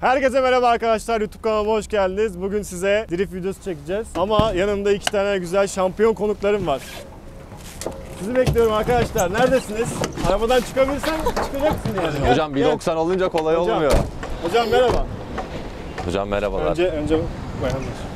Herkese merhaba arkadaşlar YouTube kanalıma hoş geldiniz. Bugün size drift videosu çekeceğiz. Ama yanımda iki tane güzel şampiyon konuklarım var. Sizi bekliyorum arkadaşlar. Neredesiniz? Arabadan çıkabilirsen çıkacaksın yani. Hocam Gel, 1.90 olunca kolay Hocam. olmuyor. Hocam merhaba. Hocam merhabalar. Önce önce bayanlar.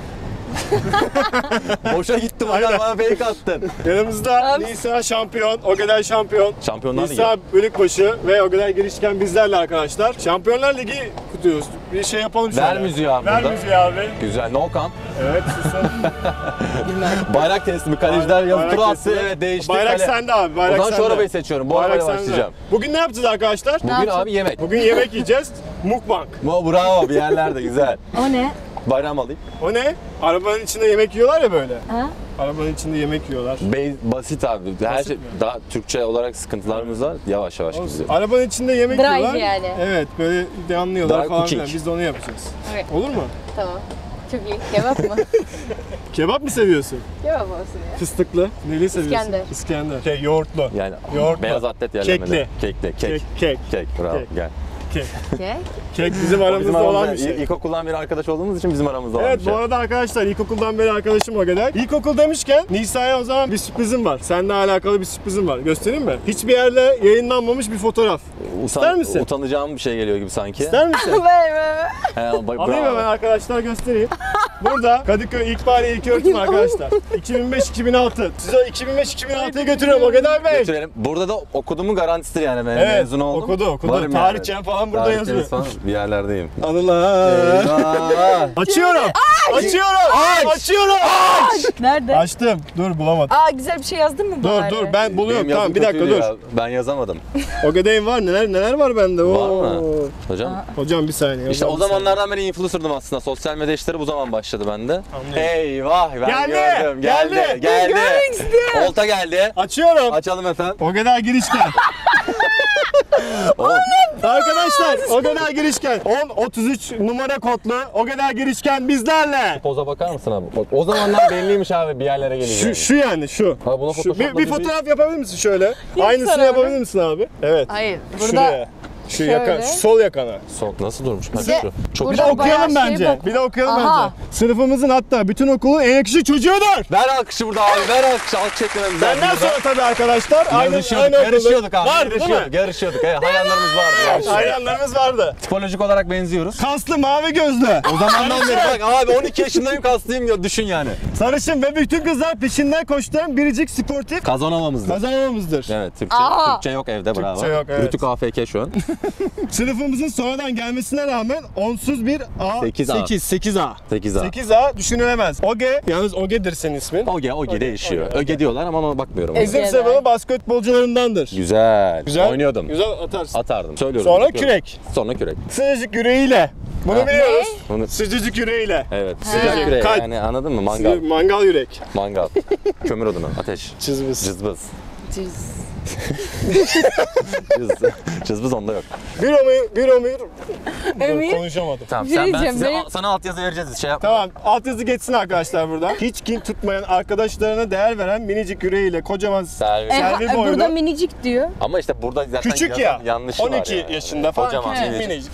Boşa gittim Aynen. bana fake attın. Yanımızda Nisa şampiyon, Ogedel şampiyon. Şampiyonlar Ligi. Nisa Bölükbaşı ve Ogedel girişken bizlerle arkadaşlar. Şampiyonlar Ligi kutluyoruz. Bir şey yapalım şöyle. Ver müziği abi Ver burada. müziği abi. Güzel. No camp. Evet susun. Bayrak teslimi. Kaleciler yazı Bayrak turu attı. Evet değişti. Bayrak Kale- sende abi. Bayrak O zaman şu sende. arabayı seçiyorum. Bu arabayla sende. başlayacağım. Bugün ne yapacağız arkadaşlar? Bugün abi yemek. Bugün yemek yiyeceğiz. Mukbang. Mo bravo bir yerlerde güzel. O ne? Bayram alayım. O ne? Arabanın içinde yemek yiyorlar ya böyle. Ha? Arabanın içinde yemek yiyorlar. Bey- basit abi. Her Basit şey mi? daha Türkçe olarak sıkıntılarımız var. Yavaş yavaş gidiyor. Arabanın içinde yemek Drive yiyorlar. yani. Evet böyle damlıyorlar Dry falan cooking. filan. Biz de onu yapacağız. Evet. Olur mu? Tamam. Çok iyi. Kebap mı? Kebap mı seviyorsun? Kebap olsun ya. Fıstıklı. Neli seviyorsun? İskender. İskender. Şey, yoğurtlu. Yani Yoğurtlu. beyaz atlet yerlemeli. Kekli. Kek. Kek. Kek. Kek. Bravo. Kek. Gel. Kek. Kek. Kek bizim aramızda Bizim olan aramızda bir şey. İlkokuldan bir arkadaş olduğumuz için bizim aramızda olan Evet bir şey. bu arada arkadaşlar ilkokuldan beri arkadaşım o kadar. İlkokul demişken Nisa'ya o zaman bir sürprizim var. Seninle alakalı bir sürprizim var. Göstereyim mi? Hiçbir yerde yayınlanmamış bir fotoğraf. Utan- İster misin? Utanacağım bir şey geliyor gibi sanki. İster misin? Vay vay vay. He, bak, Alayım hemen arkadaşlar göstereyim. Burada Kadıköy İlkbahar İlköğretim arkadaşlar. 2005-2006. Size 2005-2006'ya götürüyorum o kadar Bey. Götürelim. Burada da okudumun garantisidir yani. Ben Evet, mezun oldum. okudu, okudu. Varım Tarihçen falan burada Tarihçeniz yazıyor. Falan bir yerlerdeyim. Anılar. Eyvah. Açıyorum. Açıyorum. Açıyorum. Nerede? Açtım. Dur bulamadım. Aa güzel bir şey yazdın mı Dur dur ben buluyorum. Benim Tamam bir dakika dur. ya. Ben yazamadım. O kadar var neler neler var bende. Var Oo. mı? Hocam. Hocam bir saniye. İşte hocam o bir saniye. zamanlardan beri influencer'dım aslında. Sosyal medya işleri bu zaman başladı bende. Anlıyorum. Eyvah ben Geldi, gördüm. Geldi. geldi. Geldi. Olta geldi. Açıyorum. Açalım efendim. O kadar girişken. Arkadaşlar o kadar girişken. 10 33 numara kodlu o kadar girişken bizlerle. Poza bakar mısın abi? Bak, o zamanlar belliymiş abi bir yerlere Şu, geleceğim. şu yani şu. Ha, buna Şu- bir, bir fotoğraf yapabilir misin şöyle? Aynısını yapabilir misin abi? Evet. Hayır. Burada Şuraya. Şu şöyle. yaka, şu sol yakana. Sok nasıl durmuş? Bir de şu. Çok Bir de okuyalım şey bence. Bir de okuyalım Aha. bence. Sınıfımızın hatta bütün okulun en yakışıklı çocuğudur. Ver alkışı burada abi. Ver alkışı. Alkış eklememiz lazım burada. sonra tabii arkadaşlar aynı, aynı yarışıyorduk abi. Var değil mi? yarışıyorduk, yarışıyorduk. Evet, hayallerimiz vardı. yarışıyorduk. Hayranlarımız vardı. Tipolojik olarak benziyoruz. Kaslı mavi gözlü. O zamandan beri bak abi 12 yaşındayım kaslıyım ya düşün yani. Sarışın ve bütün kızlar peşinden koşturan biricik sportif Kazanamamızdı. kazanmamızdır. Evet Türkçe. Türkçe yok evde bravo. Türkçe yok, evet. Rütük AFK şu an. Sınıfımızın sonradan gelmesine rağmen onsuz bir A. 8A. 8, 8A. 8A. 8A düşünülemez. Oge, yalnız Oge'dir senin ismin. Oge, Oge değişiyor. Oge. Öge diyorlar ama ona bakmıyorum. Güzel. sınıfın basketbolcularındandır. Güzel. Güzel. Oynuyordum. Güzel atarsın. Atardım. Söylüyorum. Sonra bakıyorum. kürek. Sonra kürek. Sıcacık yüreğiyle. Bunu Ha. biliyoruz. Bunu... Sıcacık yüreğiyle. Evet. Sıcak kürek. Kalp. Yani anladın mı? Mangal. Mangal yürek. Mangal. Kömür odunu. Ateş. Çizimiz. Cızbız. Cız. Cız. Cızbız onda yok. Bir ömür, bir ömür. Ömür? konuşamadım. Tamam Bir şey sen ben diyeceğim, size, benim- sana altyazı vereceğiz. Şey yapma. Tamam altyazı geçsin arkadaşlar burada. Hiç kin tutmayan arkadaşlarına değer veren minicik yüreğiyle kocaman Servis. E, Selvi ha- boylu. burada minicik diyor. Ama işte burada zaten küçük ya. yanlışı var 12 yani. yaşında falan. Kocaman. küçük minicik. minicik.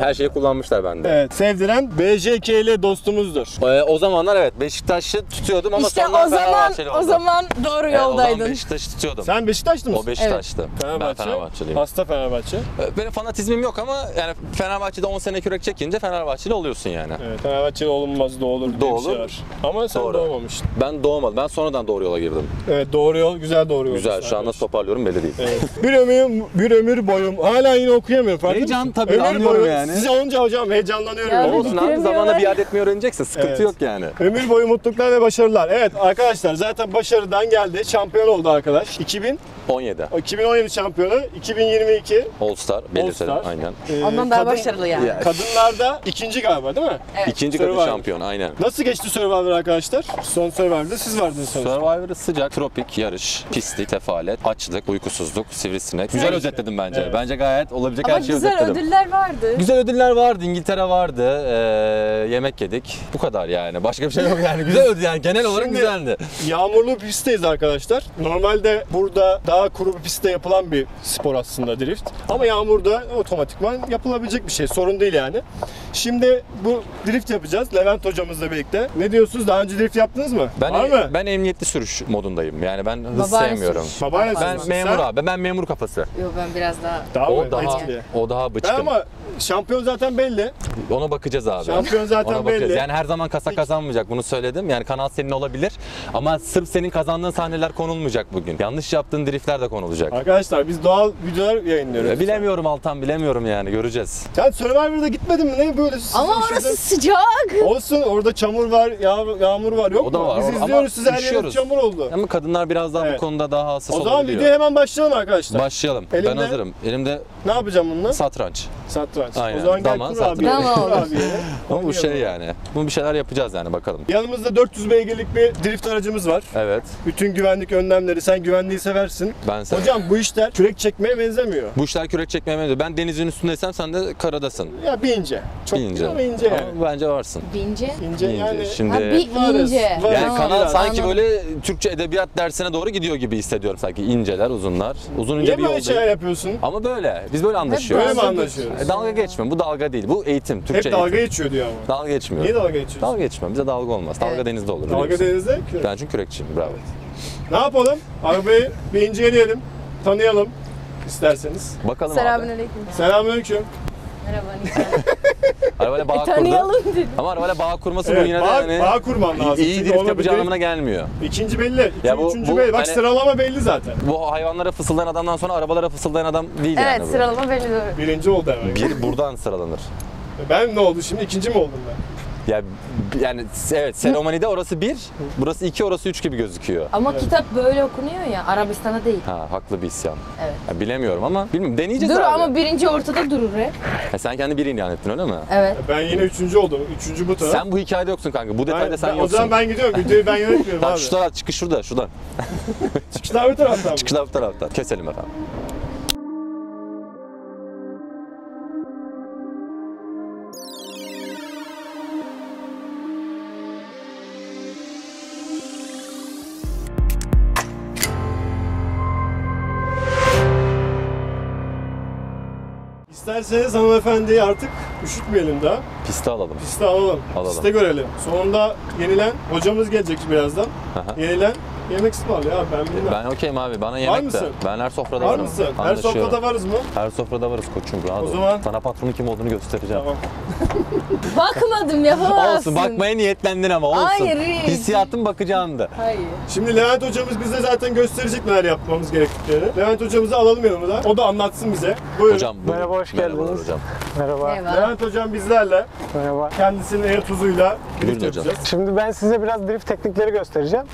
Her şeyi kullanmışlar bende. Evet sevdiren BJK ile dostumuzdur. Ee, o zamanlar evet Beşiktaş'ı tutuyordum ama işte sonra o zaman Fenerbahçeli o oldum. zaman doğru Evet, o zaman yoldaydın. Beşiktaş'ı tutuyordum. Sen Beşiktaşlı mısın? O Beşiktaş'tı. Ben Fenerbahçe. Fenerbahçeliyim. Hasta Fenerbahçe. Ee, Benim fanatizmim yok ama yani Fenerbahçe'de 10 sene kürek çekince Fenerbahçeli oluyorsun yani. Evet Fenerbahçeli olunmaz doğulur diye bir Doğulur. şey var. Ama sen Doğru. doğmamıştın. Ben doğmadım. Ben sonradan doğru yola girdim. Evet doğru yol, güzel doğru yol. Güzel. Şu an nasıl toparlıyorum belli değil. Evet. bir ömür bir ömür boyum. Hala yine okuyamıyorum farkında Heyecan tabii, ömür anlıyorum boyu. yani. Size olunca hocam heyecanlanıyorum. Ya bir- Olsun abi zamanla biat etmeyi öğreneceksin. Sıkıntı Evet. yok yani. Ömür boyu mutluluklar ve başarılar. Evet arkadaşlar zaten başarıdan geldi. Şampiyon oldu arkadaş. 2000, 17. 2017 şampiyonu, 2022 All Star belirtelim All Star. aynen. e, Ondan daha kadın- başarılı yani. Ya. Kadınlarda ikinci galiba değil mi? Evet. İkinci kadın Survivor. şampiyon aynen. Nasıl geçti Survivor arkadaşlar? Son Survivor'da siz vardınız sonuçta. Survivor'ı sıcak, tropik, yarış, pislik, tefalet, açlık, uykusuzluk, sivrisinek. Güzel özetledim bence. Evet. Bence gayet olabilecek Ama her şeyi güzel özetledim. ödüller vardı. Güzel ödüller vardı. İngiltere vardı. Ee, yemek yedik. Bu kadar yani. Başka bir şey yok yani. Güzel ödül yani. Genel olarak Şimdi- güzeldi. Yağmurlu pistteyiz arkadaşlar. Normalde burada daha daha kuru bir pistte yapılan bir spor aslında drift. Ama yağmurda otomatikman yapılabilecek bir şey. Sorun değil yani. Şimdi bu drift yapacağız Levent hocamızla birlikte. Ne diyorsunuz? Daha önce drift yaptınız mı? Ben Var mı? ben emniyetli sürüş modundayım. Yani ben hız Babaanne sevmiyorum. sürüş. Babaanne Ben sürüsün. memur Sen- abi. Ben memur kafası. Yok ben biraz daha Daha O mı daha etkili? o daha Ben bıçkın. ama şampiyon zaten belli. Ona bakacağız abi. Şampiyon zaten Ona bakacağız. belli. Yani her zaman kasa kazanmayacak bunu söyledim. Yani kanal senin olabilir ama sırf senin kazandığın sahneler konulmayacak bugün. Yanlış yaptığın driftler de konulacak. Arkadaşlar biz doğal videolar yayınlıyoruz. Bilemiyorum Altan bilemiyorum yani göreceğiz. Sen Survivor'da gitmedin mi? Ne böyle? Ama orası şeyden- sıcak. Olsun orada çamur var, yağ- yağmur var yok O da mu? var Biz ama izliyoruz siz her üşüyoruz. çamur oldu. Ama kadınlar biraz daha Evet. bu konuda daha hassas O zaman olabiliyor. videoya hemen başlayalım arkadaşlar. Başlayalım. Elimde- Ben hazırım. Elimde ne yapacağım bununla? satranç. Satranç. Aynen. O zaman gel Dama, kur satranç. abi. Dama Kur olur. abi yere. Ama bu şey yani. Bunu bir şeyler yapacağız yani bakalım. Yanımızda 400 beygirlik bir drift aracımız var. Evet. Bütün güvenlik önlemleri, sen güvenliği seversin. Ben sen. Hocam bu işler kürek çekmeye benzemiyor. Bu işler kürek çekmeye benziyor. Ben denizin üstündeysem sen de karadasın. Ya bir ince. Çok Bir ince. ama ince yani. Ama bence varsın. Bince. İnce, İnce. yani. Şimdi Ha bir Varız, ince. varız. yani Tamam, kanal biraz. sanki anladım. böyle Türkçe edebiyat dersine doğru gidiyor gibi hissediyorum sanki. İnceler, uzunlar. Uzun ince Niye bir böyle yol şeyler değil. yapıyorsun? Ama böyle. Biz böyle anlaşıyoruz. Böyle mi anlaşıyoruz? E, dalga geçme. Bu dalga değil. Bu eğitim. Türkçe Hep dalga eğitim. geçiyor diyor ama. Dalga geçmiyor. Niye dalga geçiyorsun? Dalga geçme. Bize dalga olmaz. Dalga Evet. denizde olur. Dalga biliyorsun. denizde kürek. Ben çünkü kürekçiyim. Bravo. Ne yapalım? Arabayı bir inceleyelim, tanıyalım isterseniz. Bakalım abi. Selamünaleyküm. Selamünaleyküm. Merhaba Nisan. Arabayla bağ kurdu. Tanıyalım dedim. Ama arabayla bağ kurması bu Evet, yine de bağ, yani bağ kurman lazım. iyi drift yapacağı anlamına gelmiyor. İkinci belli, iki, Ya bu- üçüncü bu belli. Bak hani- sıralama belli zaten. Bu hayvanlara fısıldayan adamdan sonra arabalara fısıldayan adam değil yani Evet bu. sıralama belli doğru. Birinci oldu hemen. Bir buradan sıralanır. Ben ne oldu şimdi? İkinci mi oldum ben? Ya yani evet Selomanide orası bir, burası iki, orası üç gibi gözüküyor. Ama kitap böyle okunuyor ya Arabistan'a değil. Ha haklı bir isyan. Evet. Ya, bilemiyorum ama bilmiyorum deneyeceğiz Dur abi. ama birinci ortada durur hep. Ha, sen kendi biri ilan ettin öyle mi? Evet. Ben yine üçüncü oldum. Üçüncü bu taraf. Sen bu hikayede yoksun kanka. Bu detayda ben, sen ben- O yoksun. zaman ben gidiyorum. Videoyu ben yönetmiyorum Tamam abi. şu taraf çıkış şurada, şuradan. Çıkışlar bu taraftan mı? Çıkışlar bu taraftan. Keselim efendim. İsterseniz hanımefendiyi artık üşütmeyelim daha. Piste alalım. Piste alalım. Alalım. Piste görelim. Sonunda yenilen hocamız gelecek birazdan. Aha. Yenilen yemek ısmarlıyor abi ben bilmem. Ben okeyim abi. Bana yemek de. mısın? Ben her sofrada Var varım. mısın? Her Anlaşıyorum. sofrada varız mı? Her sofrada varız koçum. Rahat O ol. zaman- Sana patronun kim olduğunu göstereceğim. Tamam. Bakmadım yapamazsın. Olsun bakmaya niyetlendin ama olsun. Hayır, hiç. Hissiyatın bakacağındı. Hayır. Şimdi Levent hocamız bize zaten gösterecek neler yapmamız gerektiklerini. Levent hocamızı alalım yanımıza. O da anlatsın bize. Buyurun. Hocam buyurun. Merhaba, hoş Merhabalar geldiniz. hocam. Merhaba. Merhaba. Levent hocam bizlerle Merhaba. kendisinin el tuzuyla drift Buyurun hocam. yapacağız. Şimdi ben size biraz drift teknikleri göstereceğim.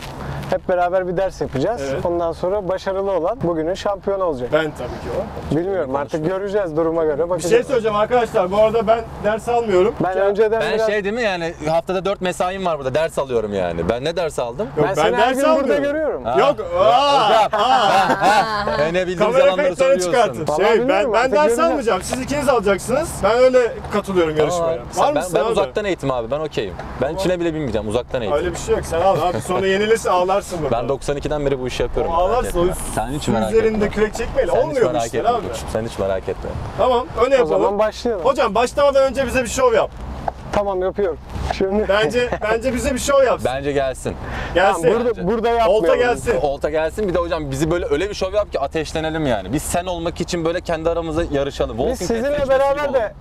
Hep beraber bir ders yapacağız. Evet. Ondan sonra başarılı olan bugünün şampiyonu olacak. Ben tabii ki o. Bilmiyorum artık göreceğiz duruma göre Bir şey bakacağız. söyleyeceğim arkadaşlar. Bu arada ben ders almıyorum. ben önceden Ben biraz... şey değil mi yani haftada 4 mesaim var burada ders alıyorum yani. Ben ne ders aldım? Yok, ben, seni her gün burada görüyorum. Ha. Yok. Aa, Ben ne bildiğim kamera söylüyorsun. çıkartın. Şey, ben, ben ders almayacağım. Siz ikiniz alacaksınız. Ben öyle katılıyorum yarışmaya. Var ben, mısın ben uzaktan eğitim abi ben okeyim. Ben içine bile binmeyeceğim uzaktan eğitim. Öyle bir şey yok. Sen al abi. Sonra yenilirse ağlarsın burada. Ben 92'den beri bu işi yapıyorum. O merak ağlarsın. O etme. Sen hiç merak üzerinde etme. kürek çekmeyle Sen olmuyor bu merak işler etme. abi. Sen hiç merak etme. Tamam öyle O yapalım. zaman başlayalım. Hocam başlamadan önce bize bir şov yap. Tamam yapıyorum. Şimdi Bence bence bize bir şov yapsın. Bence gelsin. Gelsin. Tamam, burada, burada yapmayalım. Olta gelsin. Olta gelsin bir de hocam bizi böyle öyle bir şov yap ki ateşlenelim yani. Biz sen olmak için böyle kendi aramızda yarışalım. Biz Walking Dead sizinle beraber de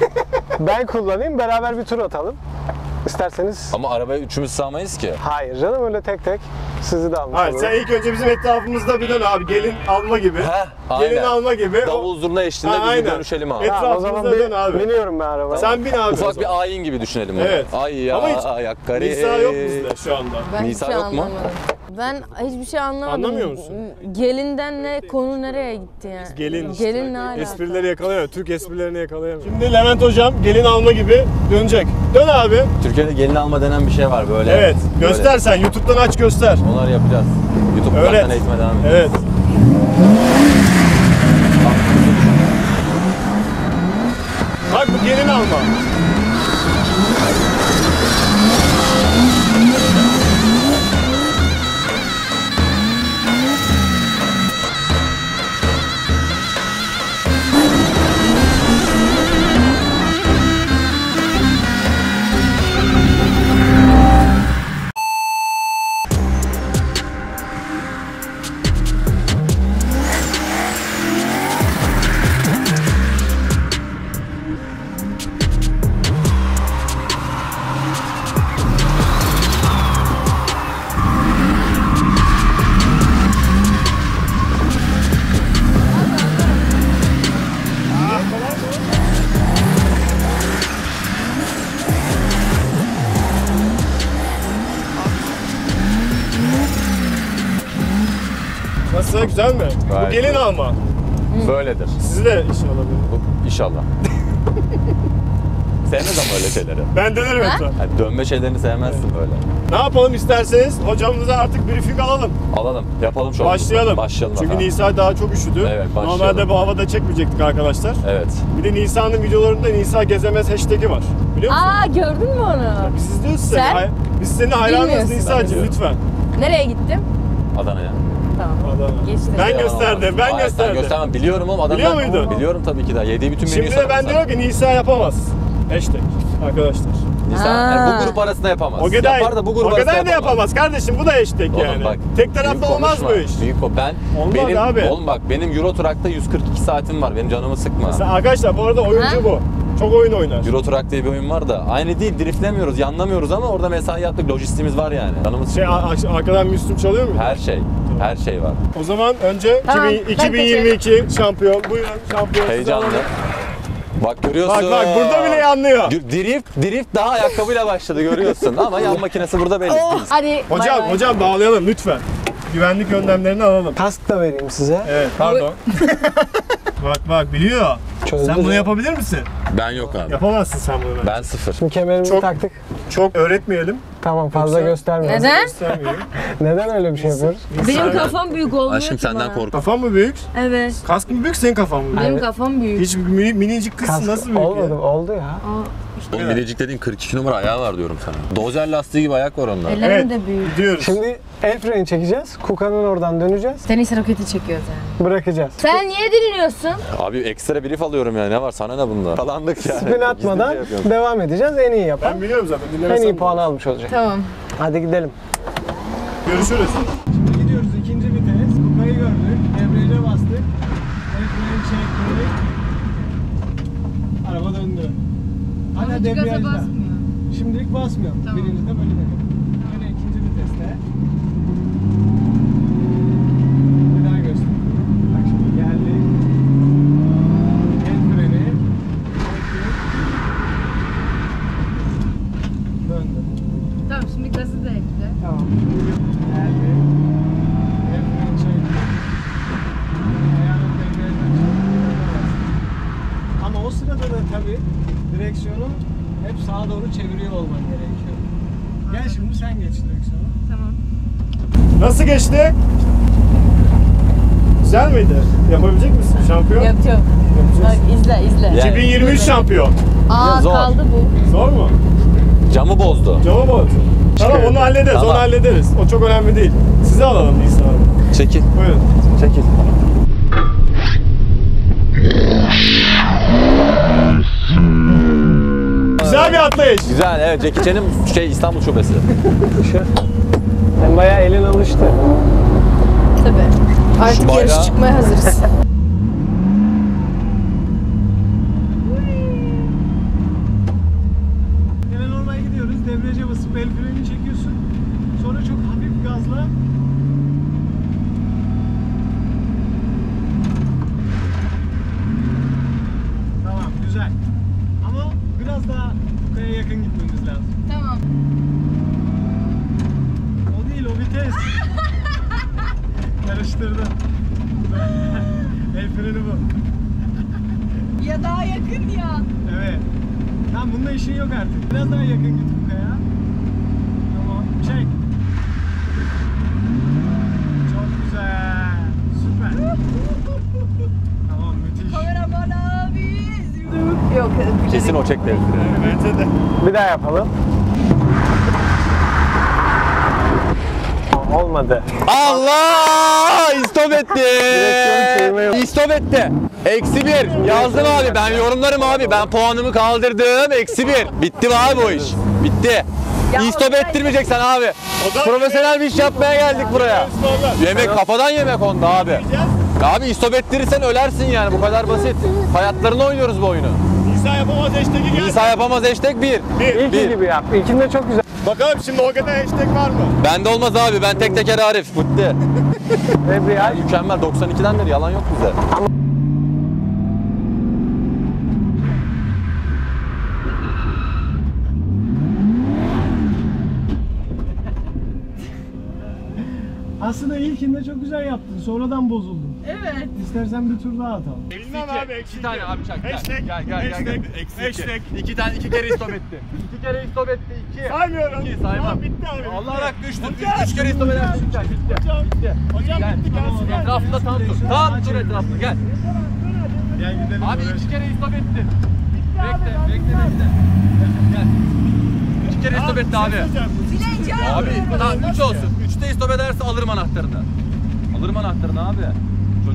ben kullanayım beraber bir tur atalım. İsterseniz Ama arabaya üçümüz sığamayız ki. hayır canım öyle tek tek sizi de almış Hayır olurum. sen ilk önce bizim etrafımızda bir dön abi. Gelin alma gibi. Heh, Gelin aynen. alma gibi. Davul zurna eşliğinde Ha, biz bir aynen. dönüşelim abi. Tamam, o zaman etrafımızda dön abi. biniyorum ben arabaya. Sen bin abi. o Ufak zaman. bir ayin gibi düşünelim bunu. Evet. Ay ya Ama hiç ayak kare. Nisa yok bizde şu anda. Ben Nisa yok mu? anlamadım. Ben hiçbir şey anlamadım. Anlamıyor musun? Gelinden ne konu nereye gitti yani? Gelin işte. Gelin ne alaka? Esprileri yakalayamıyor. Türk esprilerini yakalayamıyor. Şimdi Levent hocam gelin alma gibi dönecek. Dön abi. Türkiye'de gelin alma denen bir şey var böyle. Evet. Göster sen. YouTube'dan aç göster. Onları yapacağız. YouTube Öğret. uzaktan eğitime devam ediyoruz. Evet. Bak bu gelin alma. Güzel mi? Bu Gayet gelin güzel. alma. Böyledir. Sizi de işe alabilirim. Bu inşallah. Sevmez ama öyle şeyleri. Ben dönerim Ha? etraf. Yani dönme şeylerini sevmezsin böyle. Ne yapalım isterseniz hocamıza artık briefing alalım. Alalım. Yapalım şu an. Başlayalım. Başlayalım. Çünkü aha. Nisa daha çok üşüdü. Evet, başlayalım. Normalde bu havada çekmeyecektik arkadaşlar. Evet. Bir de Nisa'nın videolarında Nisa gezemez hashtag'i var. Biliyor musun? Aa gördün mü onu? Biz izliyoruz seni. Sen? Hay- Biz senin hayranız Bilmiyorsun. Nisa'cığım lütfen. Nereye gittim? Adana'ya. Geçti. Ben gösterdim, ben Hayır, sen gösterdim. göstermem. Biliyorum ama Adana'da. Biliyor muydun? Biliyorum tabii ki de. Yediği bütün menüyü Şimdi de ben sorarım diyor ki Nisa yapamaz. Hashtag arkadaşlar. Nisa, Aa. yani bu grup arasında yapamaz. O kadar, Yapar da bu grup o kadar arasında da yapamaz kardeşim. Bu da hashtag Oğlum yani. bak, Tek taraflı büyük olmaz konuşma. bu iş. Büyük o. Ben Olmaz benim abi. oğlum bak benim Euro Truck'ta 142 saatim var. Benim canımı sıkma. Sen- Arkadaşlar bu arada oyuncu Ha? bu. Çok oyun oynar. Euro Truck diye bir oyun var da aynı değil driftlemiyoruz, yanlamıyoruz ama orada mesai yaptık, lojistiğimiz var yani. Canımız Şey a- arkadan Müslüm çalıyor mu? Her şey, her şey var. O zaman önce Tamam, 2000 ben 2022 şampiyon. Buyurun şampiyon. Heyecanlı. Bak görüyorsun. Bak bak burada bile yanlıyor. D- Drift, drift daha ayakkabıyla başladı görüyorsun ama yan makinesi burada belli Oh, hadi Hocam bay bay. hocam bağlayalım lütfen. Güvenlik önlemlerini alalım. Kask da vereyim size. Evet pardon. bak bak biliyor. Çözdü Sen bunu yapabilir misin? Ben yok abi. Yapamazsın sen bunu. Ben. Ben sıfır. Şimdi kemerimizi Çok- taktık. Çok öğretmeyelim. Tamam fazla Yoksa- göstermiyoruz. Neden? Göstermeyelim. Neden öyle bir şey yapıyoruz? Benim kafam büyük olmuyor Aşkım ki senden bana. korkuyorum. Kafan mı büyük? Evet. Kask mı büyük senin kafan mı büyük? Benim kafam büyük. Hiç mini, minicik kızsın Kask nasıl büyük olmadı ya? mı? Oldu ya. Aa, Oğlum bilecik dediğin 42 numara ayağı var diyorum sana. Dozer lastiği gibi ayak var onda. ellerim Evet. de büyük. Gidiyoruz. Şimdi el freni çekeceğiz. Kuka'nın oradan döneceğiz. Tenis roketi çekiyor yani. Bırakacağız. Sen niye dinliyorsun? Abi ekstra brief alıyorum ya ne var sana ne bunda? Kalandık yani. Spin atmadan devam edeceğiz. En iyi yapan. Ben biliyorum zaten En iyi puanı almış olacak. Tamam. Hadi gidelim. Görüşürüz. Şimdi gidiyoruz ikinci vites. Kuka'yı gördük. Debriyaja bastık. El freni çektik. Araba döndü. Hala debriyajda. Şimdilik basmıyorum. Tamam. Birincide böyle dedim. Böyle ikinci viteste. Bir daha göster. Bak şimdi geldi. El freni. çektik. Döndü. Tamam şimdi gazı da ekle. Tamam. Geldi. El freni çekti. Ayağını debriyajdan çekti. Ama o sırada da tabii direksiyonu hep sağa doğru çeviriyor olman gerekiyor. Gel şimdi sen geç direksiyonu. Tamam. Nasıl geçti? Güzel miydi? Yapabilecek misin şampiyon? Yapacağım. Bak izle izle. Yani- 2023 şampiyon. Aa Zor. kaldı bu. Zor mu? Camı bozdu. Cama bot. Tamam onu hallederiz, Tamam. onu hallederiz. O çok önemli değil. Sizi alalım Nisa abi. Çekil. Buyurun. Çekil. Güzel bir atlayış. Güzel evet Jackie Chan'ın şey İstanbul şubesi. Şu. Sen bayağı elin alıştı. Tabii. Artık bayrağı- yarış çıkmaya hazırız. Yine normal gidiyoruz. Debriyaja basıp el freni çekiyorsun. Sonra çok hafif gazla Tamam güzel. Ama biraz daha Kuka'ya yakın gitmemiz lazım. tamam. O değil o vites. Karıştırdım. el freni bu. Ya daha yakın ya. Evet. Tamam bunda işin yok artık. Biraz daha yakın git Kuka'ya. Tamam. Çek. Çok güzel. Süper. tamam müthiş. Kameraman abi. Yok. Kesin o çekti. Bence de. Bir daha yapalım. Olmadı. Allah! İstop etti. İstop etti. Eksi bir. Yazdım abi. Ben yorumlarım abi. Ben puanımı kaldırdım. Eksi bir. Bitti mi abi o iş? Bitti. İstop ettirmeyeceksin abi. Profesyonel bir iş yapmaya geldik buraya. Yemek kafadan yemek onda abi. Abi istop ettirirsen ölersin yani bu kadar basit. Hayatlarını oynuyoruz bu oyunu. Nisa yapamaz hashtag'i geldi. İsa yapamaz hashtag 1. Bir. İlki Bir. gibi yap. İlkinde çok güzel. Bakalım şimdi o kadar hashtag var mı? Bende olmaz abi ben tek teker Arif. Bitti. Debriyaj. Mükemmel 92'den beri yalan yok bize. Aslında ilkinde çok güzel yaptın. Sonradan bozuldun. Evet. İstersen bir tur daha atalım. Bilmem abi. İki tane abi çak. Gel Hashtag, gel gel. gel, hashtag, gel. Eksi hashtag. iki. Tane iki kere istop etti. İki kere istop etti. iki. Saymıyorum. İki saymam. Tamam, bitti abi. Allah bitti. rak düştü. Üç, üç kere istop edersin. Bitti. Hocam, Bitti. hocam Gel. bitti gelsin. gel. Etrafında tam tur. Tam tur etrafında gel. Gel gidelim. Abi iki kere istop etti. Bekle, bekle, bekle. Gel. İki kere istop etti abi. Bilecek. Abi tamam üç olsun. Üçte istop ederse alırım anahtarını. Alırım anahtarını abi.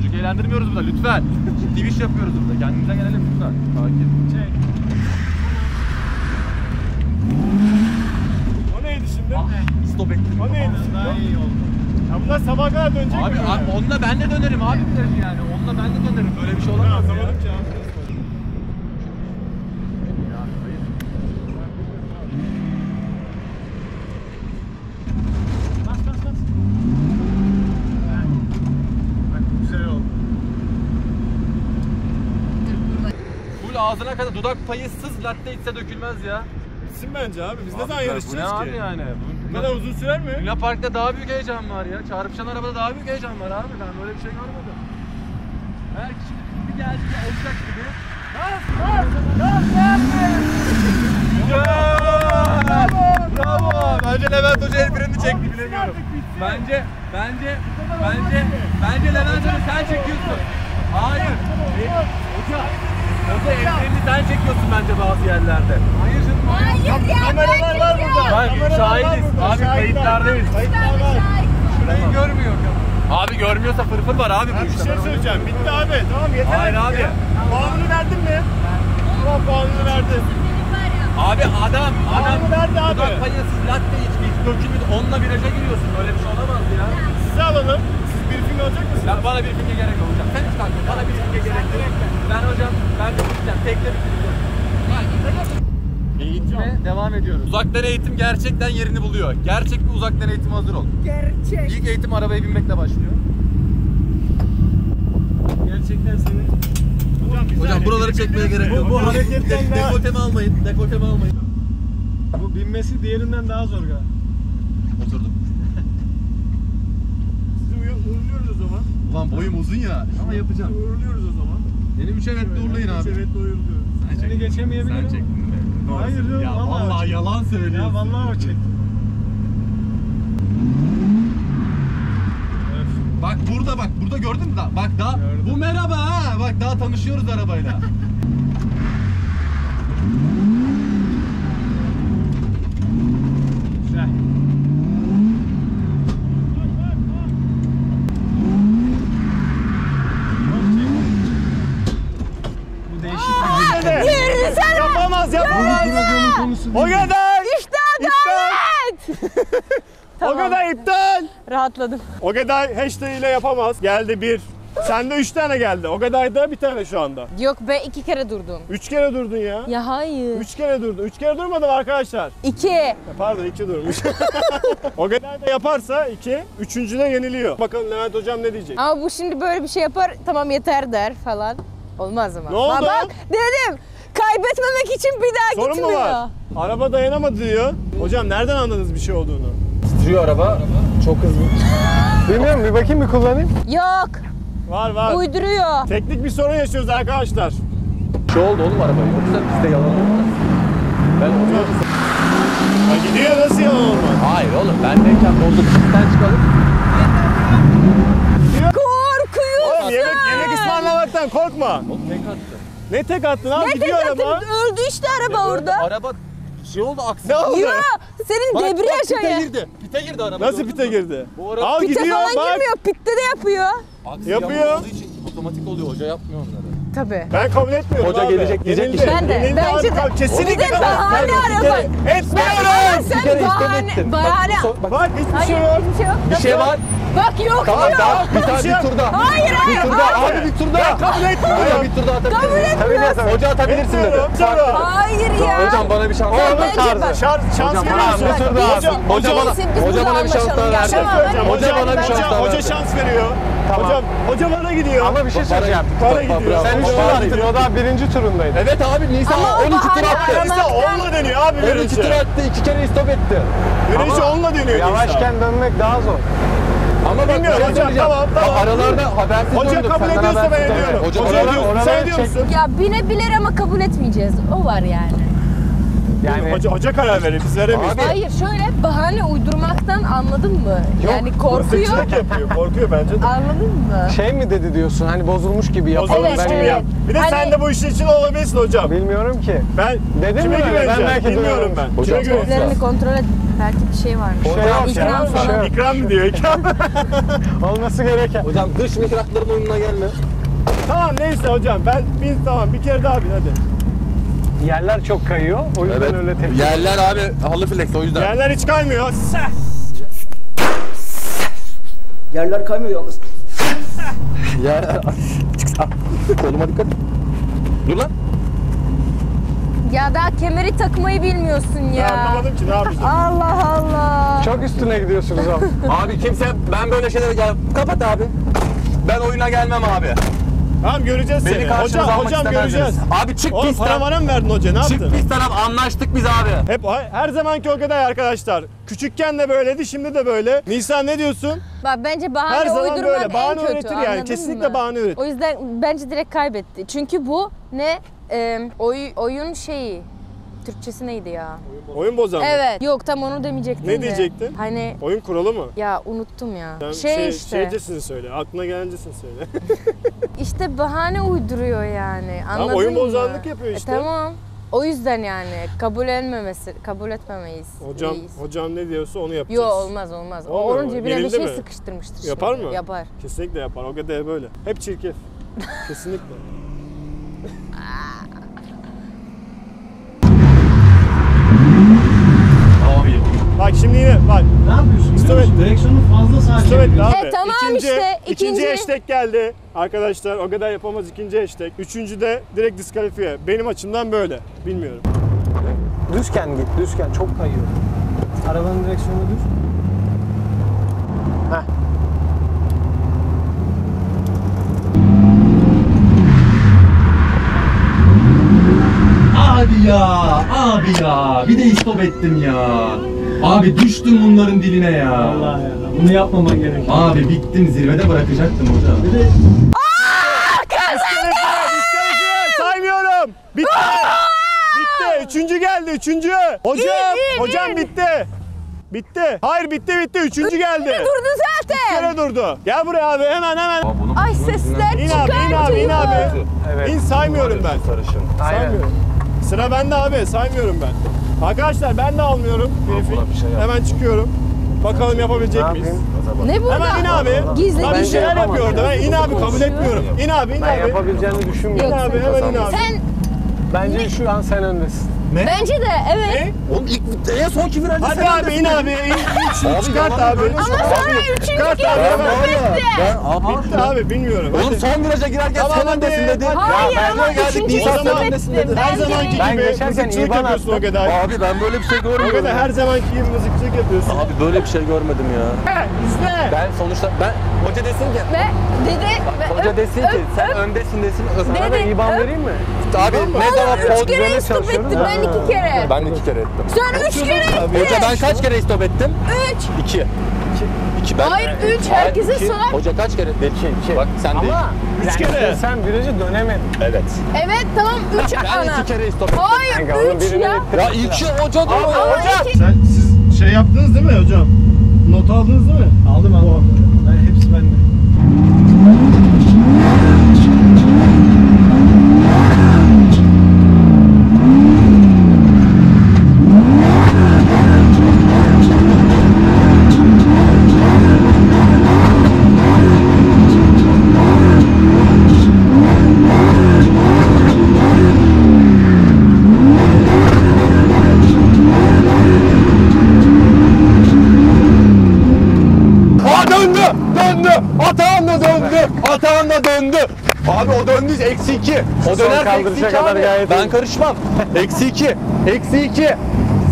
Çocuk eğlendirmiyoruz burada lütfen. Ciddi bir iş yapıyoruz burada. Kendimize gelelim lütfen. Sakin. Çek. O neydi şimdi? Ah, istop ettim. O neydi şimdi? Daha iyi oldu. Ya bunlar sabah kadar dönecek Abi, mi? abi onunla ben de dönerim abi yani. Onunla ben de dönerim. Böyle bir şey olamaz ya. anlamadım ki abi. Bas bas bas. Heh. Bak bu güzel oldu. Full ağzına kadar dudak payı sız latte içse dökülmez ya. Bitsin bence abi. Biz ne Abi, zaman Bu yarışacağız ne ki? abi yani? Bu kadar uzun sürer mi? Luna Park'ta daha büyük heyecan var ya. Çarpışan arabada daha büyük heyecan var abi. Ben böyle bir şey görmedim. Her kişi bir geldi olacak gibi. Bravo! Bence Levent Hoca el freni çekti bilemiyorum. Bence, bence, bence, bence Levent Hoca sen çekiyorsun. Hayır. Hoca, Freni sen çekiyorsun bence bazı yerlerde. Hayır canım. Hayır ya. Kameralar var burada. Bak, Kameralar şahidiz. var burada, Abi, şahitler. kayıtlardayız. Kayıtlar var. Şurayı görmüyor. Abi görmüyorsa fırfır var abi bu Ben bir işte. şey söyleyeceğim. Bitti abi. Tamam yeter. Hayır artık abi. ya. Puanını verdin mi? Tamam puanını verdin. Abi adam, adam Abi nerede abi? dudak payasız latte içki dökülmedi. Onunla viraja giriyorsun. Böyle bir şey olamaz ya. Sizi alalım. Siz briefing alacak mısınız? Ya bana bir filme gerek hocam. Sen hiç kalkma. Bana bir filme gerek yok. Ben hocam, ben de gideceğim. Tekle bitireceğim. Eğitime devam ediyoruz. Uzaktan eğitim gerçekten yerini buluyor. Gerçek bir uzaktan eğitime hazır ol. Gerçek. İlk eğitim arabaya binmekle başlıyor. Gerçekten seni Hocam, bir Hocam buraları bir çekmeye gerek yok. Bu, bu hareketten daha... Dekoltemi almayın. Dekoltemi almayın. bu binmesi diğerinden daha zor galiba. Oturdum. Uğurluyoruz o zaman. Ulan boyum uzun ya. Ama yapacağım. Uğurluyoruz o zaman. Benim üç evet uğurlayın abi. Evet uğurluyoruz. Seni geçemeyebilirim. Sen çektin mi? Hayır canım, Ya vallahi vallahi çektim. yalan Ya söylüyorsun. vallahi o çekti. Bak burada bak burada gördün mü? Bak daha Gördüm. bu merhaba ha. Bak daha tanışıyoruz arabayla. Güzel. Bu değişik bir Hadi. Yürüsene. Yapamaz yapamaz. O kadar. İşte adalet. O kadar iptal. Rahatladım. O kadar hashtag ile yapamaz. Geldi bir. Sende üç tane geldi. O kadar da bir tane şu anda. Yok be iki kere durdum. Üç kere durdun ya. Ya hayır. Üç kere durdu. Üç kere durmadım arkadaşlar. İki. Ya Pardon iki durmuş. o kadar da yaparsa iki, üçüncüde yeniliyor. Bakalım Levent hocam ne diyecek? Ama bu şimdi böyle bir şey yapar tamam yeter der falan. Olmaz ama. Ne oldu? Bak, bak dedim. Kaybetmemek için bir daha Sorun mu gitmiyor. var? Araba dayanamadı diyor. Hocam nereden anladınız bir şey olduğunu? Titriyor araba. Çok hızlı. Bilmiyorum bir bakayım bir kullanayım. Yok. Var var. Uyduruyor. Teknik bir sorun yaşıyoruz arkadaşlar. Şey oldu oğlum araba. Yoksa bizde yalan olmaz. Ben Ya gidiyor nasıl yalan olmaz? Hayır oğlum bendeyken bozuk bizden çıkalım. Korkuyorsun. Oğlum yemek, yemek ısmarlamaktan korkma. Oğlum tek attı. Ne tek attın abi Ne gidiyor tek araba. atın? Öldü işte araba orada. Araba şey oldu aksi. Ne oldu? Yo, senin Bak, bak, debriyaj pite girdi. Pite girdi araba. Nasıl gördün pite mü? girdi? Bu araba Al Pite gidiyor falan bak. girmiyor. Pitte de yapıyor. aksi Yapıyor. olduğu için otomatik oluyor. Hoca yapmıyor onları. Tabii. Ben kabul etmiyorum Hoca abi. gelecek, diyecek ki- Ben de, Yenildi bence abi. de. Kesinlikle Bir de kabul bahane etmiyorum. araba. Etmiyorum. Sen Bir kere bahane, ettin. bahane. Bak, bak, Bak hiçbir Hayır, şey yok. hiçbir şey yok. bir şey var. Bak yok Tamam yok. tamam. Bir tane Bir şey bir yok. turda. Hayır hayır. Bir turda. hayır. Abi bir turda. Kabul etmiyorum. Hayır bir turda atabilirsin. Kabul etmiyorsun. Hoca atabilirsin dedi. Hayır ya. Hocam bana bir şans ver. bak. Şans, şans Hocam, bana bir tur daha. Hoca bana- hoca bana bir şans daha verdi. tamam, Hocam, ben- Hoca bana bir şans hoca, daha hoca verdi. şans veriyor. Hocam, hoca bana gidiyor. Ama bir şey söyleyeceğim. Para gidiyor. Sen üç Hoca tur bana attın. O daha birinci turundaydı. Evet abi Nisa Ama o 12 tur attı. Neyse onunla dönüyor abi 12 virajı. tur attı. 2 kere istop etti. Virajı onunla dönüyor Neyse. Yavaşken dönmek daha zor. Ama bak Bilmiyorum şey hocam, tamam, tamam. Aralarda habersiz Hoca döndük. kabul ediyorsa ben ediyorum. Hoca, Hoca ediyor. Sen ediyor musun? Ya binebilir ama kabul etmeyeceğiz. O var yani. Yani Hoca, hoca karar verir. Biz veremeyiz. Abi- Hayır şöyle bahane uydurmaktan anladın mı? Yani korkuyor. Seçilik yapıyor. Korkuyor bence de. Anladın mı? şey mi dedi diyorsun hani bozulmuş gibi yapalım Bozulmuş Evet, gibi evet. yap. Bir de Hani- sen de bu işin içinde olabilirsin hocam. Bilmiyorum ki. Ben Dedin kime mi öyle? Ben güveneceğim? belki Bilmiyorum ben. Hocam Kime güveneceğim? Gözlerini kontrol et. Belki bir şey varmış. Şey yok İkram ya, falan. şey yok. İkram mı diyor? İkram. Olması gereken. Hocam dış mihrakların oyununa gelme. tamam neyse hocam. Ben bin tamam bir kere daha bin hadi. Yerler çok kayıyor. O yüzden öyle tepki. Yerler abi halı flex o yüzden. Yerler hiç kaymıyor. Yerler kaymıyor yalnız. Yer... Koluma dikkat. Dur lan. Ya daha kemeri takmayı bilmiyorsun Ben ya. anlamadım ki ne yapacağım. Allah Allah. Çok üstüne gidiyorsunuz ama. Abi kimse ben böyle şeylere gel. Kapat abi. Ben oyuna gelmem abi. Tamam göreceğiz Beni seni. Hocam, almak hocam göreceğiz. Abi çık Oğlum pistten. para bana mı verdin hoca? Ne Çık yaptın? pistten abi anlaştık biz abi. Hep her zamanki o kadar arkadaşlar. Küçükken de böyleydi, şimdi de böyle. Nisan ne diyorsun? Bak bence bahane Her zaman uydurman böyle. en Bahane kötü. öğretir yani. anladın Kesinlikle mı? bahane öğretir. O yüzden bence direkt kaybetti. Çünkü bu ne? Ee, oy, oyun şeyi. Türkçesi neydi ya? Oyun bozan mı? Evet. Yok tam onu demeyecektim Ne de. diyecektin? Hani Oyun kuralı mı? ya unuttum ya. Sen şey, işte. Şeycesini söyle. Aklına gelencesini söyle. İşte bahane uyduruyor yani. Anladın oyun mı? bozanlık yapıyor işte. E, tamam. O yüzden yani kabul etmemesi, kabul etmemeyiz. hocam reis. hocam ne diyorsa onu yapacağız. Yo olmaz olmaz. O Olmuyor onun mu? cebine bir şey mi? sıkıştırmıştır. Yapar şimdi. mı? Yapar. Kesinlikle yapar. O kadar böyle. Hep çirkef. Kesinlikle. Abi. Bak şimdi yine bak. Ne musun? Direksiyonu fazla sakin abi. E, tamam ikinci, işte, ikinci ikinci. hashtag geldi. Arkadaşlar o kadar yapamaz ikinci hashtag. Üçüncü de direkt diskalifiye. Benim açımdan böyle. Bilmiyorum. Düzken git, düzken. Çok kayıyor. Arabanın direksiyonu düz. Heh. Abi ya, abi ya. Bir de istop ettim ya. Abi düştüm bunların diline ya. Allah ya. Bunu yapmaman gerekiyor. Abi bittim zirvede bırakacaktım hocam. Bir de. Saymıyorum. Bitti. Bitti. Üçüncü geldi. Üçüncü. Hocam. İn, in, hocam in. bitti. Bitti. Hayır bitti bitti. Üçüncü geldi. Durdu zaten. Kere durdu. Gel buraya abi hemen hemen. Ay sesler İn abi in abi in abi. Evet. İn saymıyorum ben. Sarışın. Aynen. Saymıyorum. Sıra bende abi saymıyorum ben. Arkadaşlar ben de almıyorum. Grafik. bir şey yap. Hemen çıkıyorum. Bakalım yapabilecek miyiz? Ne burada? Hemen in abi. Gizli bir şeyler yapamam. yapıyor orada. Ben in abi kabul etmiyorum. İn abi in Ben abi. yapabileceğini İn düşünmüyorum. abi hemen in abi. Sen Bence şu an sen öndesin. Bence de evet. Ne? Oğlum ilk en son iki virajda Hadi abi in abi. İn, in çıkart abi. Ama sonra üçüncü Çıkart kez abi Ben abi. Bitti abi bilmiyorum. Oğlum son viraja girerken Tamam, sen öndesin dedi. Hayır ya ama üçüncü kez öndesin dedi. Her zamanki Ben gibi mızıkçılık yapıyorsun o kadar. Abi ben böyle bir şey O görmedim. kadar her zamanki gibi mızıkçılık yapıyorsun. Abi böyle bir şey görmedim ya. İzle. Ben sonuçta ben hoca desin ki Ve dedi ve hoca desin ki sen öndesin desin. Sana da IBAN vereyim mi? Abi ne zaman Üç kere üzerine istop çalışıyoruz ettim ben iki kere. Ben de iki kere ettim. Sen üç kere Hoca ben ettin. kaç kere istop ettim? Üç. İki. İki. Ben. Hayır üç. Hayır, Herkesin iki. Hoca kaç kere? İki. iki. Bak sen değil. Ama Üç kere. Sen virajı dönemedin. Evet. Evet tamam üç Ben ana. iki kere istop ettim. Hayır Kanka, onun üç birini ya. Ya iki hoca diyor. Ama Hoca. iki- Sen siz şey yaptınız değil mi hocam? Not aldınız değil mi? aldım aldım. Ben hepsi bende. Aa döndü. Döndü. Atağan da döndü. Atağan da döndü. Abi o döndü eksi iki. Eksi kaldırışa kadar abi. gayet Ben iyi. karışmam. Eksi iki. Eksi iki.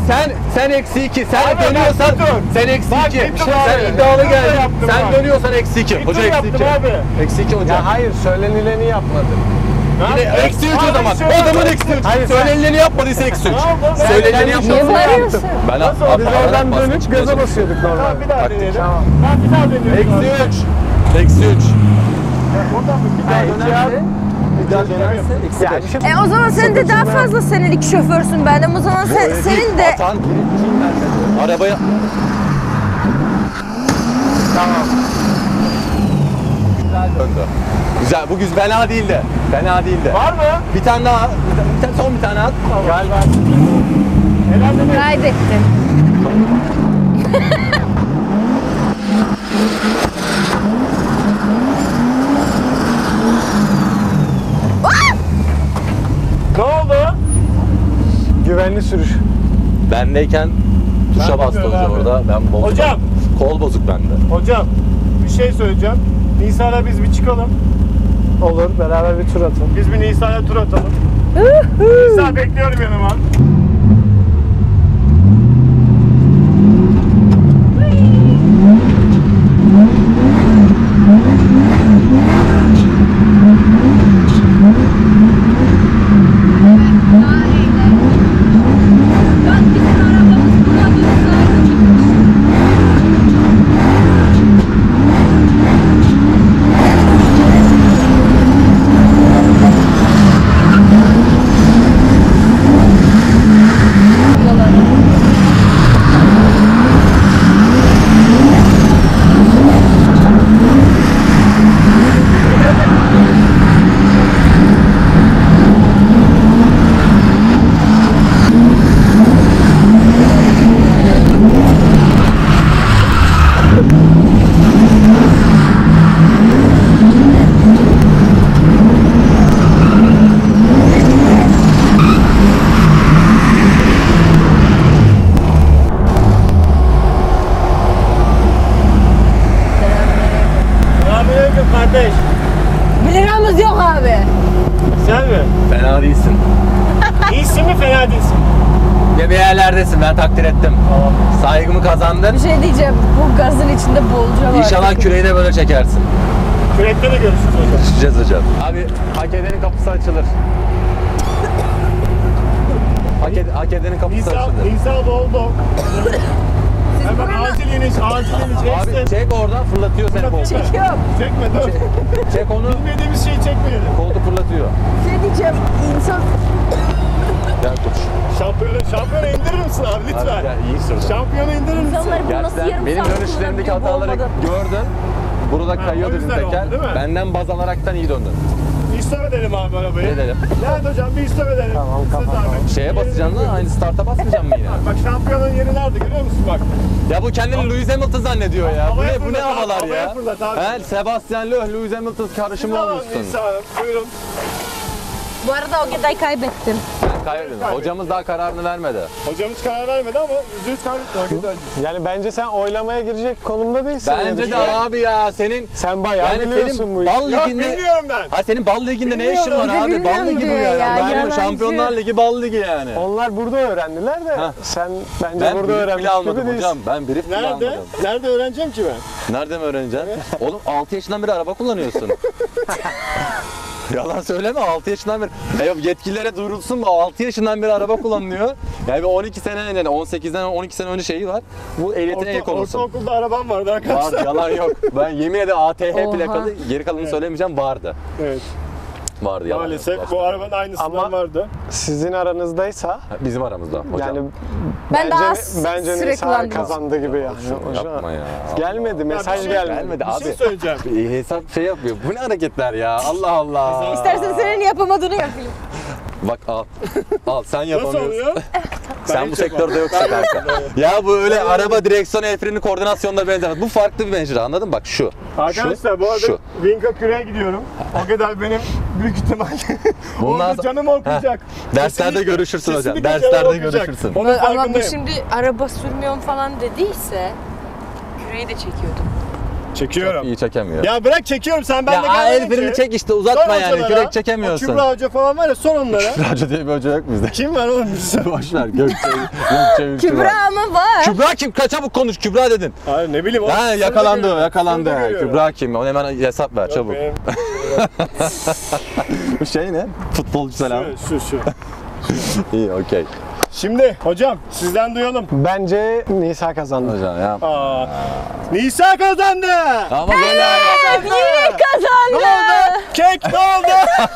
Sen sen eksi iki. Sen Abi, dönüyorsan dur. sen eksi Bak, iki. sen abi. iddialı Gittim geldin. yaptım Sen abi. dönüyorsan eksi iki. Hoca eksi yaptım iki. abi. Eksi iki hoca. Ya hayır söylenileni yapmadı. Yine eksi 3 o zaman. O zaman eksi 3. Söylenileni yapmadıysa eksi 3. Tamam, ben- Söyleneni ben- Niye yapmadıysa. bağırıyorsun? Ben Nasıl abi, Biz Oradan dönüp gaza basıyorduk Tamam normalde. bir daha Taktik. deneyelim. Tamam. Ben bir daha deniyorum. Eksi 3. Eksi 3. Oradan mı? Bir daha dönerse. Yani şey E o zaman sen de daha fazla senelik şoförsün benden. O zaman sen, senin de Atan arabaya Tamam. güzel döndü. Güzel. Bu güzel. Fena değildi. Fena değildi. Var mı? Bir tane daha. Bir tane, bir tane- son bir tane at. Galiba. Herhalde mi? kaybettin. Ne oldu? Güvenli sürüş. Bendeyken tuşa Ben bastı bilmiyorum hoca abi. orada. Ben bozdum. Hocam. Kol bozuk bende. Hocam bir şey söyleyeceğim. Nisan'a biz bir çıkalım. Olur. Beraber bir tur atalım. Biz bir Nisan'a tur atalım. Nisan bekliyorum yanıma. Selamünaleyküm kardeş. 1 liramız yok abi. Sen mi? Fena değilsin. İyisin mi fena değilsin? Ya bir yerlerdesin ben takdir ettim. Saygımı kazandın. Bir şey diyeceğim. Bu gazın içinde bolca var. İnşallah küreği de böyle çekersin. Kürekte de görüşürüz hocam. Düşeceğiz hocam. Abi hak edenin kapısı açılır. hak, ed- hak edenin kapısı Nisa, açılır. Nisa doldu. Hemen acil iniş, acil iniş. Abi çek oradan fırlatıyor seni koltuğu. Çekiyorum. Çekme dur. Çek onu Bilmediğimiz şeyi çekmeyelim. koltuğu fırlatıyor. Şey diyeceğim. İnsan Gel koş. Şampiyonu, şampiyonu indirir misin abi lütfen? Abi, gel, iyi sürdün. Şampiyonu indirir misin? insanları bu nasıl Gerçekten yarım benim dönüşlerimdeki hataları olmadan? gördün. Burada o kayıyordu bizim yüzden teker. oldu? Benden baz alaraktan iyi döndün. İstop edelim abi arabayı. Edelim. Nerede hocam bir istop edelim. Tamam, Siz kapat, abi. Şeye basacaksın lan aynı starta basmayacaksın mı yine? Bak şampiyonun yeri nerede görüyor musun bak. Ya bu kendini Lewis Hamilton zannediyor ya. Bu ne bu ne havalar ya? He Sebastian Loeb, Lewis Hamilton karışımı Tamam olmuşsun. Buyurun. Bu arada o gıdayı kaybettim. Kaybettin. Hocamız daha kararını vermedi. Hocamız karar vermedi ama %100 kaybetti. Vakit öncesi. Yani bence sen oylamaya girecek konumda değilsin. Bence de abi ya senin Sen bayağı yani biliyorsun senin bu işi. bal Yok liginde bilmiyorum ben. Ha senin bal liginde ne işin var Bilmiyorum, abi? Bal ligi bu ya. ya, Ben bu. Şampiyonlar Ligi bal ligi yani. Onlar burada öğrendiler de Ha. sen bence Ben burada brief öğrenmiş bile gibi almadım değilsin. hocam. Ben brief bile Nerede? almadım. Nerede öğreneceğim ki ben? Nerede mi öğreneceksin? Oğlum 6 yaşından beri araba kullanıyorsun. Yalan söyleme 6 yaşından beri. E, yok, yetkililere duyurulsun mu? 6 yaşından beri araba kullanıyor. Yani bir 12 sene yani 18'den 12 sene önce şeyi var. Bu ehliyetine el Orta, konulsun. ortaokulda arabam vardı Var arkadaşlar. yalan yok. Ben yemin ederim ATH Oha. plakalı geri kalanını söylemeyeceğim vardı. Evet. Vardı yalan yok. Maalesef bu arabanın aynısından Ama- vardı. Sizin aranızdaysa Bizim aramızda hocam. yani Ben bence, daha s- bence sürekli Nisa kazandı gibi yani. Hocam. Yapma ya. Gelmedi mesaj şey- gelmedi. Gelmedi Bir şey abi. söyleyeceğim. Hesap şey yapıyor. Bu ne hareketler ya? Allah Allah. İstersen senin yapamadığını yapayım. Bak al. Al sen Nasıl yapamıyorsun. oluyor? Sen bu sektörde yoksun kanka. ya bu öyle araba direksiyon el freni koordinasyonda benzemez. Bu farklı bir mecra anladın mı? Bak şu. Arkadaşlar şu, bu arada şu. Vinka Küre'ye gidiyorum. O kadar benim büyük ihtimal Bundan orada canım okuyacak. Derslerde Kesinlikle- görüşürsün hocam. Derslerde görüşürsün. Onun Ama bu farkındayım. şimdi araba sürmüyorum falan dediyse küreği de çekiyordum. Çekiyorum. İyi çekemiyor. Ya bırak çekiyorum sen Ya benimle aa, el gelmedin freni ki. çek işte Sor uzatma yani. hocalara. Çekemiyorsun. Kübra Hoca falan var ya sor onlara. Kübra diye bir hoca yok bizde. Kim var oğlum bizde? Boş ver Gökçe. Gökçe Kübra var. ama var. Kübra kim? Kaç çabuk konuş Kübra dedin. Hayır ne bileyim. o Ha yakalandı yakalandı. Kübra kim? Ona hemen hesap ver Yok çabuk. Bu şey ne? Futbolcu selam. Şu, şu, şu. İyi okey. Şimdi hocam sizden duyalım. Bence Nisa kazandı. Hocam ya. Aa, Nisa kazandı. Ama böyle Yine kazandı. Kek ne oldu?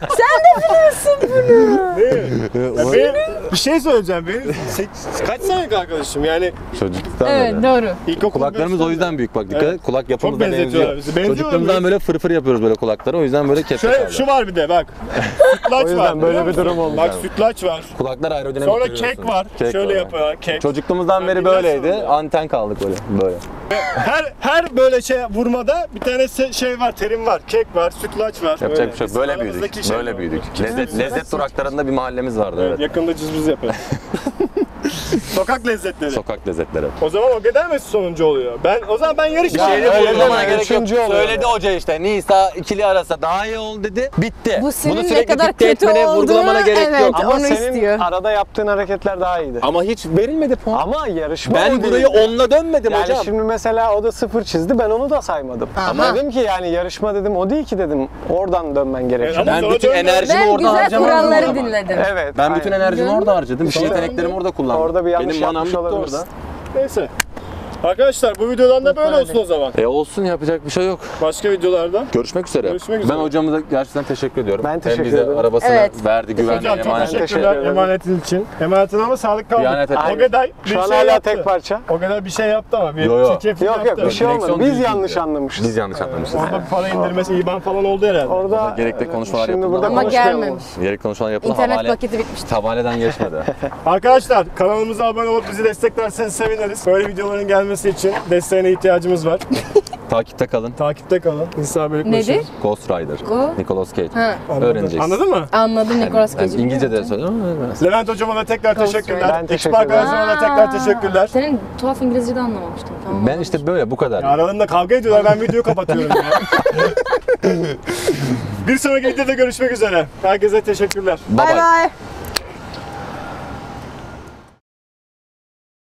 Sen de biliyorsun bunu. Ne? Benim, bir şey söyleyeceğim. Benim sek- kaç senelik arkadaşım yani çocukluktan Evet böyle. doğru. ilkokul Kulaklarımız o yüzden büyük bak dikkat Evet. et. Kulak yapımız Çok da benzetiyorlar benziyor. bizi. Çocukluğumuzdan böyle fırfır yapıyoruz böyle kulaklara o yüzden böyle kepçe Şöyle, şu var bir de bak. Sütlaç O yüzden var. böyle biliyor bir musun? durum oldu. Bak sütlaç var. Kulaklar aerodinamik Sonra kek var. Kek Şöyle var. yapıyorlar kek. Çocukluğumuzdan beri böyleydi. Anten kaldık böyle. Böyle. Her her böyle şey vurmada bir tane se- şey var, terim var. Kek var, sütlaç var. Yapacak bir şey yok. Bizim Böyle aramızdaki büyüdük. şey Böyle büyüdük. Lezzet, lezzet duraklarında bir mahallemiz vardı evet. Yakında cızbız dizer, Pedro. Sokak lezzetleri. Sokak lezzetleri. o zaman o kadar mı sonuncu oluyor? Ben o zaman ben yarış Ya, şeyini öyle vurgulamaya deme, gerek yok. üçüncü oluyor. Söyledi hoca işte Nisa ikili arasa daha iyi ol dedi. Bitti. Bu senin Bunu ne kadar dikte kötü etmene, olduğunu vurgulamana gerek evet, yok. Ama onu senin istiyor. arada yaptığın hareketler daha iyiydi. Ama hiç verilmedi puan. Ama yarışma ben o burayı değildi. onla dönmedim yani hocam. şimdi mesela o da sıfır çizdi ben onu da saymadım. Ama dedim ki yani yarışma dedim o değil ki dedim oradan dönmen gerekiyor. Ben sonra bütün dönme. enerjimi Ben orada güzel harcamadım. kuralları dinledim. Evet. Ben bütün aynen. enerjimi orada harcadım. Bütün yeteneklerimi orada kullandım. Orada bir yanlış Benim yapmış olabilirsin. orada. Neyse. Arkadaşlar bu videodan da böyle olsun o zaman. E olsun yapacak bir şey yok. Başka videolarda. Görüşmek üzere. Görüşmek üzere. Ben hocamıza gerçekten teşekkür ediyorum. Ben teşekkür Hem bize ederim. arabasını Evet. verdi, güvenli, Hocam çok emanet. teşekkürler teşekkür ederim. emanetin için. Emanetin ama sağlık kaldı. İhanet ettim. O kadar bir Şu an şey hala yaptı. tek parça. O kadar bir şey yaptı ama bir Yo, yo. çirkeflik Yok yaptı. yok bir şey olmadı. Direksiyon Biz düzgün yanlış gidiyor. anlamışız. Biz yanlış anlamışız. Orada bir para indirmesi IBAN falan oldu herhalde. Orada Gerekli konuşmalar şimdi yapıldı burada Ama konuşmayalım. gelmemiş. Gerekli konuşmalar yapıldı. İnternet havale, paketi bitmişti. Havaleden geçmedi. Arkadaşlar kanalımıza abone olup bizi desteklerseniz seviniriz. Böyle videoların gelmesi için desteğine ihtiyacımız var. Takipte kalın. Takipte kalın. İnsan Bölük Nedir? Ghost Rider. Go- Nicolas Cage. Ha. Öğreneceksin. Anladın mı? Anladım Nicolas Yani Cage'i. İngilizce de söylüyorum ama biraz. Levent hocama da tekrar Ghost teşekkürler. Ben teşekkür ederim. arkadaşlarıma da tekrar teşekkürler. Senin tuhaf İngilizce de anlamamıştım. Tamam. Ben işte böyle bu kadar. Ya aralarında kavga ediyorlar ben videoyu kapatıyorum ya. bir sonraki videoda görüşmek üzere. Herkese teşekkürler. Bye Bay bye. bay.